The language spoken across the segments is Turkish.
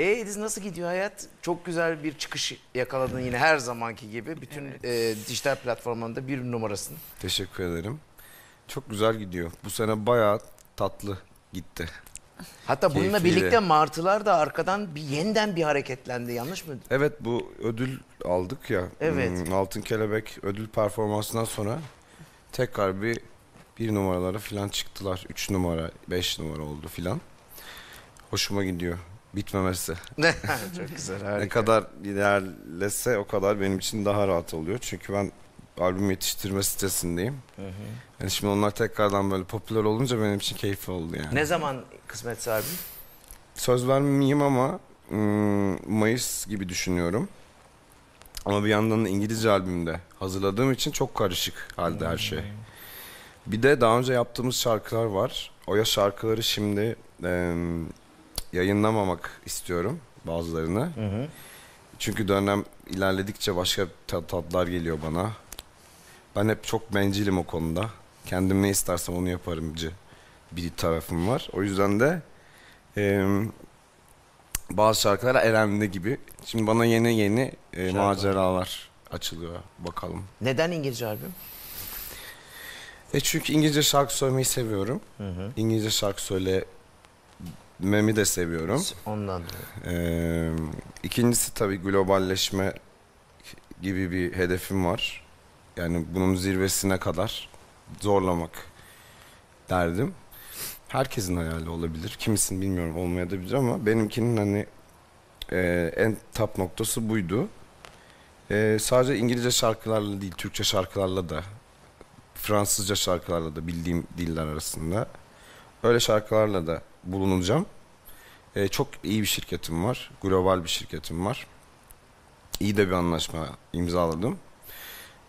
E Ediz nasıl gidiyor hayat? Çok güzel bir çıkış yakaladın yine her zamanki gibi. Bütün e, dijital platformlarında bir numarasın. Teşekkür ederim. Çok güzel gidiyor. Bu sene bayağı tatlı gitti. Hatta bununla birlikte martılar da arkadan bir yeniden bir hareketlendi. Yanlış mı? Evet bu ödül aldık ya. Evet. hmm, Altın Kelebek ödül performansından sonra tekrar bir bir numaralara falan çıktılar. Üç numara, beş numara oldu filan. Hoşuma gidiyor. Bitmemesi. Çok güzel Ne harika. kadar ilerlese o kadar benim için daha rahat oluyor. Çünkü ben albüm yetiştirme sitesindeyim. Yani şimdi onlar tekrardan böyle popüler olunca benim için keyifli oldu yani. Ne zaman kısmet sahibi? Söz vermeyeyim ama Mayıs gibi düşünüyorum. Ama bir yandan da İngilizce albümde hazırladığım için çok karışık halde her şey. Bir de daha önce yaptığımız şarkılar var. O ya şarkıları şimdi yayınlamamak istiyorum bazılarını. Çünkü dönem ilerledikçe başka ta- tatlar geliyor bana. Ben hep çok bencilim o konuda. Kendim ne istersem onu yaparımcı bir tarafım var. O yüzden de em, bazı şarkılar Eren'de gibi. Şimdi bana yeni yeni e, maceralar açılıyor. Bakalım. Neden İngilizce albüm? E çünkü İngilizce şarkı söylemeyi seviyorum. İngilizce şarkı söylememi de seviyorum. Ondan dolayı. Ee, ikincisi tabii globalleşme gibi bir hedefim var. Yani bunun zirvesine kadar zorlamak derdim. Herkesin hayali olabilir. Kimisinin bilmiyorum olmayabilir ama benimkinin hani e, en top noktası buydu. E, sadece İngilizce şarkılarla değil, Türkçe şarkılarla da, Fransızca şarkılarla da bildiğim diller arasında öyle şarkılarla da bulunacağım. E, çok iyi bir şirketim var. Global bir şirketim var. İyi de bir anlaşma imzaladım.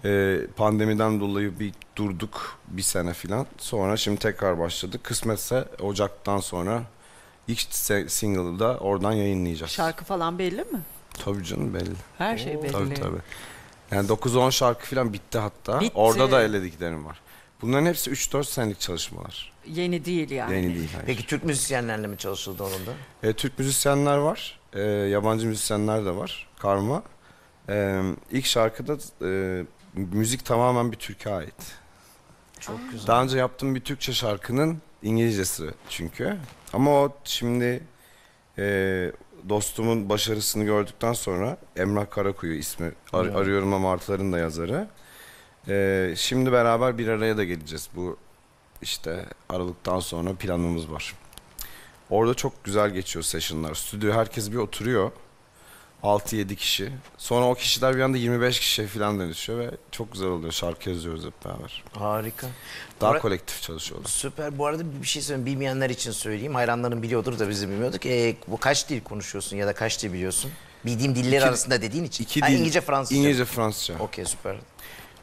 E, pandemiden dolayı bir durduk bir sene filan. Sonra şimdi tekrar başladık. Kısmetse Ocak'tan sonra ilk single'ı da oradan yayınlayacağız. Şarkı falan belli mi? Tabii canım belli. Her şey belli. Tabii tabii. Yani 9-10 şarkı filan bitti hatta. Bitti. Orada da elediklerim var. Bunların hepsi 3-4 senelik çalışmalar. Yeni değil yani. Yeni değil. hayır. Peki Türk müzisyenlerle mi çalışıldı onun da? E, Türk müzisyenler var. E, yabancı müzisyenler de var. Karma. E, ilk şarkıda e, müzik tamamen bir Türkiye ait. Çok güzel. Daha önce yaptığım bir Türkçe şarkının İngilizcesi çünkü. Ama o şimdi e, dostumun başarısını gördükten sonra Emrah Karakuyu ismi Ar- Hmm. arıyorum ama martıların da yazarı. E, şimdi beraber bir araya da geleceğiz. Bu işte Aralık'tan sonra planımız var. Orada çok güzel geçiyor sessionlar. Stüdyo herkes bir oturuyor. 6-7 kişi. Sonra o kişiler bir anda 25 kişiye falan dönüşüyor ve çok güzel oluyor. Şarkı yazıyoruz hep beraber. Harika. Daha Bora- kolektif çalışıyoruz. Süper. Bu arada bir şey söyleyeyim. Bilmeyenler için söyleyeyim. Hayranların biliyordur da biz de bilmiyorduk. Ee, bu kaç dil konuşuyorsun ya da kaç dil biliyorsun? Bildiğim diller İki- arasında dediğin için. İki Ha, dil. İngilizce, Fransızca. İngilizce, Fransızca. Okey süper.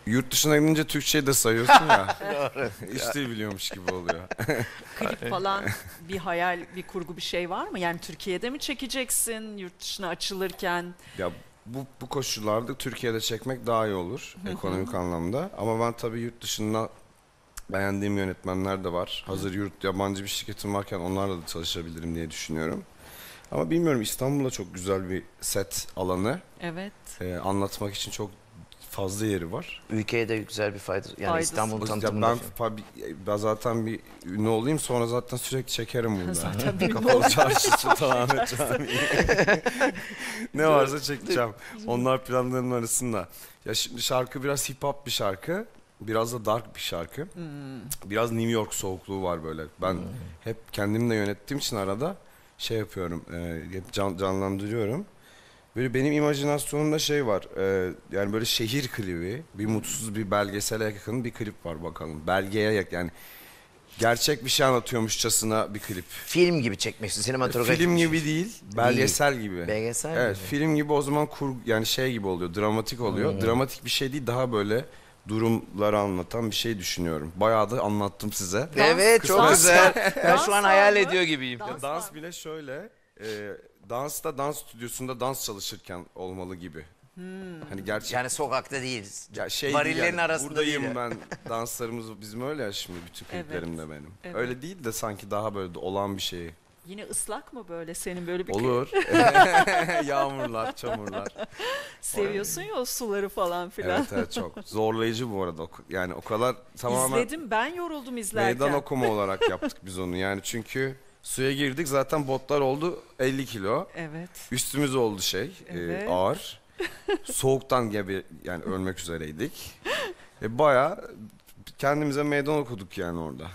Yurt dışına gidince Türkçeyi de sayıyorsun ya. Hiç değil biliyormuş gibi oluyor. Klip falan bir hayal, bir kurgu bir şey var mı? Yani Türkiye'de mi çekeceksin yurt dışına açılırken? ya bu, bu koşullarda Türkiye'de çekmek daha iyi olur ekonomik anlamda. Ama ben tabii yurt dışında beğendiğim yönetmenler de var. Hazır yurt yabancı bir şirketim varken onlarla da çalışabilirim diye düşünüyorum. Ama bilmiyorum İstanbul'da çok güzel bir set alanı. Evet. Ee, anlatmak için çok fazla yeri var. Ülkeye de güzel bir fayda. Yani Faydası. İstanbul Ya tanıtımında. ben, falan. fa- ben zaten bir ünlü olayım sonra zaten sürekli çekerim burada. Zaten bir Kapalı çarşı Sultanahmet Camii. ne varsa çekeceğim. Onlar planların arasında. Ya şimdi şarkı biraz hip hop bir şarkı. Biraz da dark bir şarkı. Biraz New York soğukluğu var böyle. Ben hep kendimle yönettiğim için arada şey yapıyorum. e, hep can, canlandırıyorum. Böyle benim imajinasyonumda şey var. e, yani böyle şehir klibi, bir mutsuz bir belgesele yakın bir klip var bakalım. Belgeye yak yani gerçek bir şey anlatıyormuşçasına bir klip. Film gibi çekmişsin. Sinematografik. Film gibi değil, belgesel gibi. Belgesel Evet, gibi. film gibi o zaman kur yani şey gibi oluyor, dramatik oluyor. Dramatik bir şey değil, daha böyle durumları anlatan bir şey düşünüyorum. Bayağı da anlattım size. Evet çok Dans- güzel. Ben Dans şu an hayal ediyor gibiyim. Dans Dans var. bile şöyle, e, dansta dans stüdyosunda dans çalışırken olmalı gibi. Hani gerçek Yani sokakta değiliz. ya şey Varillerin değil yani, arasında buradayım değil. ben danslarımız bizim öyle ya şimdi bütün Evet, kliplerimde benim. evet. Öyle değil de sanki daha böyle de olan bir şey Yine ıslak mı böyle senin böyle bir Olur. Yağmurlar, çamurlar. seviyorsun ya o suları falan filan. Evet evet çok. Zorlayıcı bu arada. O- Yani o kadar tamamen İzledim ben yoruldum izlerken. meydan okuma olarak yaptık biz onu. Yani çünkü suya girdik zaten botlar oldu 50 kilo. Evet. Üstümüz oldu şey e, Evet. ağır. Soğuktan gibi yani ölmek üzereydik. E, bayağı kendimize meydan okuduk yani orada.